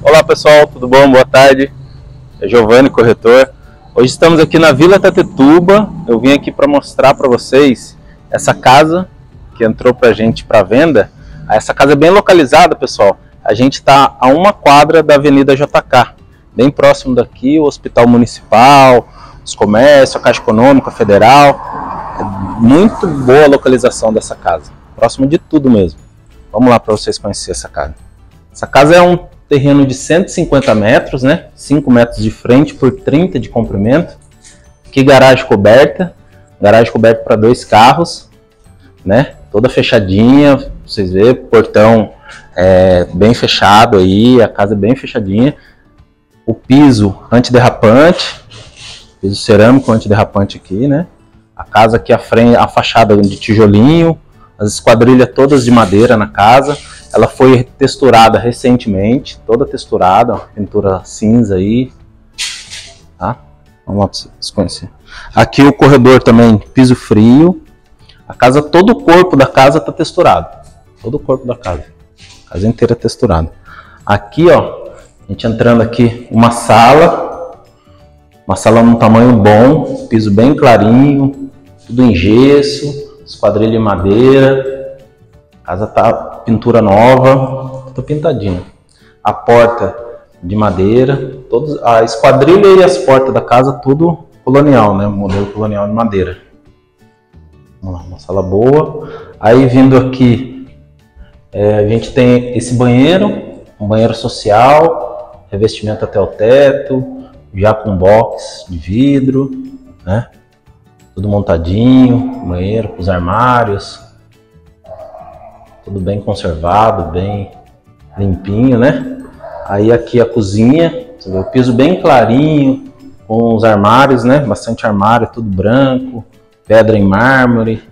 Olá pessoal, tudo bom? Boa tarde. É Giovanni, corretor. Hoje estamos aqui na Vila Tatetuba. Eu vim aqui para mostrar para vocês essa casa que entrou para gente para venda. Essa casa é bem localizada, pessoal. A gente está a uma quadra da Avenida JK, bem próximo daqui, o Hospital Municipal, os comércios, a Caixa Econômica Federal. É muito boa a localização dessa casa, próximo de tudo mesmo. Vamos lá para vocês conhecerem essa casa. Essa casa é um terreno de 150 metros, né? 5 metros de frente por 30 de comprimento. Aqui garagem coberta, garagem coberta para dois carros, né? Toda fechadinha, vocês verem, portão é, bem fechado aí, a casa é bem fechadinha. O piso antiderrapante, piso cerâmico antiderrapante aqui, né? A casa aqui a frente, a fachada de tijolinho, as esquadrilhas todas de madeira na casa. Ela foi texturada recentemente, toda texturada, pintura cinza aí, tá? Vamos lá para vocês conhecerem. Aqui o corredor também, piso frio. A casa, todo o corpo da casa está texturado. Todo o corpo da casa. A casa inteira texturada. Aqui, ó, a gente entrando aqui, uma sala. Uma sala num tamanho bom, piso bem clarinho, tudo em gesso, esquadrilha em madeira, casa tá pintura nova, tô pintadinha. A porta de madeira, todos, a esquadrilha e as portas da casa tudo colonial, né? Modelo colonial de madeira. Uma sala boa. Aí vindo aqui, é, a gente tem esse banheiro, um banheiro social, revestimento até o teto, já com box de vidro, né? Tudo montadinho, banheiro com os armários, tudo bem conservado, bem limpinho, né? Aí aqui a cozinha, o piso bem clarinho, com os armários, né? Bastante armário, tudo branco, pedra em mármore.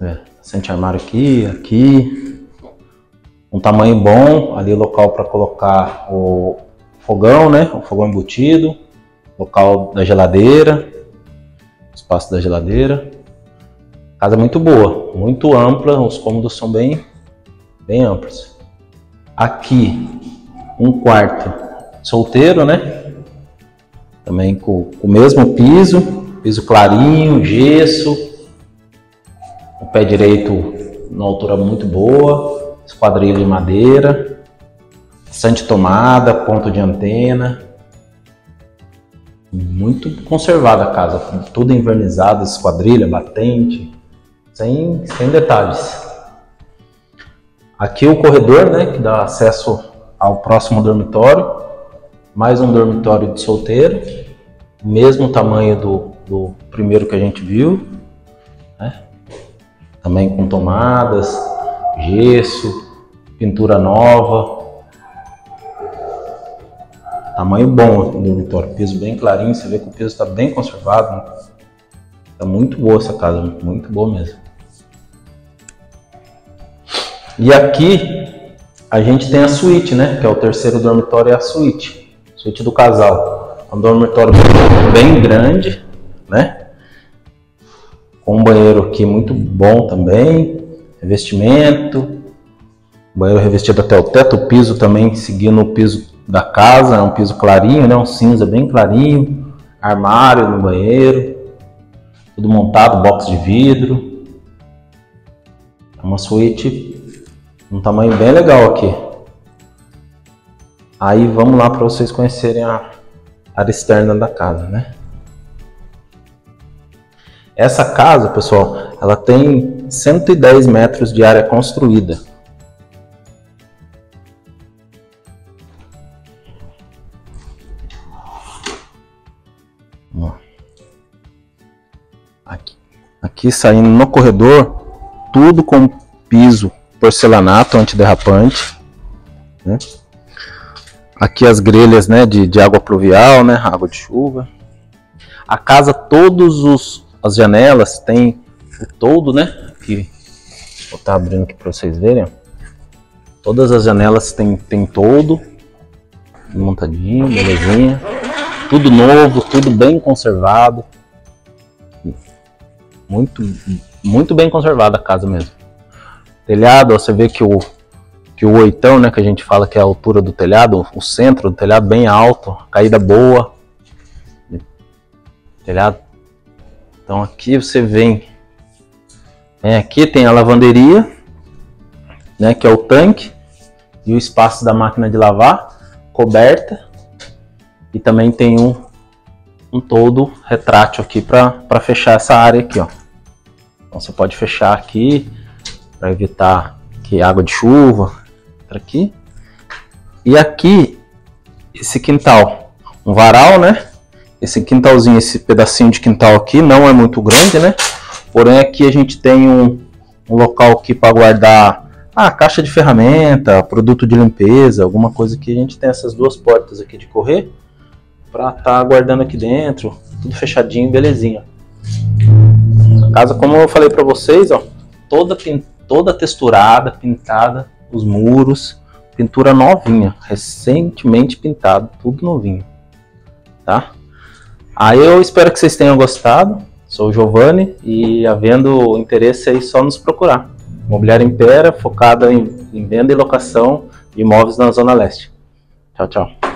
É, bastante armário aqui, aqui. Um tamanho bom, ali local para colocar o fogão, né? O fogão embutido, local da geladeira, espaço da geladeira. Casa muito boa, muito ampla, os cômodos são bem, bem amplos. Aqui, um quarto solteiro, né? Também com, com o mesmo piso, piso clarinho, gesso, o pé direito numa altura muito boa, esquadrilha de madeira, bastante tomada, ponto de antena. Muito conservada a casa, tudo envernizado, esquadrilha, batente, sem, sem detalhes. Aqui o corredor, né, que dá acesso ao próximo dormitório, mais um dormitório de solteiro, mesmo tamanho do, do primeiro que a gente viu, né? também com tomadas, gesso, pintura nova, tamanho bom do dormitório, piso bem clarinho, você vê que o piso está bem conservado, está muito boa essa casa, muito boa mesmo. E aqui a gente tem a suíte, né? Que é o terceiro dormitório, é a suíte. Suíte do casal. É um dormitório bem grande, né? Com um banheiro aqui muito bom também. Revestimento. Banheiro revestido até o teto. O piso também seguindo o piso da casa. É um piso clarinho, né? Um cinza bem clarinho. Armário no banheiro. Tudo montado, box de vidro. É uma suíte um tamanho bem legal aqui. Aí vamos lá para vocês conhecerem a área externa da casa, né? Essa casa, pessoal, ela tem 110 metros de área construída. Aqui, aqui saindo no corredor, tudo com piso porcelanato antiderrapante. Né? Aqui as grelhas né, de, de água pluvial, né, água de chuva. A casa, todos os as janelas tem o todo, né? Aqui, vou estar abrindo aqui para vocês verem. Todas as janelas tem, tem todo, montadinho, belezinha. Tudo novo, tudo bem conservado. Muito, muito bem conservada a casa mesmo telhado, você vê que o, que o oitão, né, que a gente fala que é a altura do telhado, o centro do telhado bem alto, caída boa. Telhado. Então aqui você vem, aqui tem a lavanderia, né, que é o tanque e o espaço da máquina de lavar, coberta e também tem um, um todo retrátil aqui para fechar essa área aqui, ó. Então você pode fechar aqui para evitar que água de chuva entra aqui. E aqui esse quintal, um varal, né? Esse quintalzinho, esse pedacinho de quintal aqui não é muito grande, né? Porém aqui a gente tem um, um local aqui para guardar a caixa de ferramenta, produto de limpeza, alguma coisa que a gente tem essas duas portas aqui de correr para estar tá guardando aqui dentro, tudo fechadinho, belezinha. A casa, como eu falei para vocês, ó, toda toda texturada, pintada, os muros, pintura novinha, recentemente pintado, tudo novinho, tá? Aí eu espero que vocês tenham gostado. Sou o Giovanni e havendo interesse aí só nos procurar. Imobiliária Impera, focada em, em venda e locação de imóveis na Zona Leste. Tchau, tchau.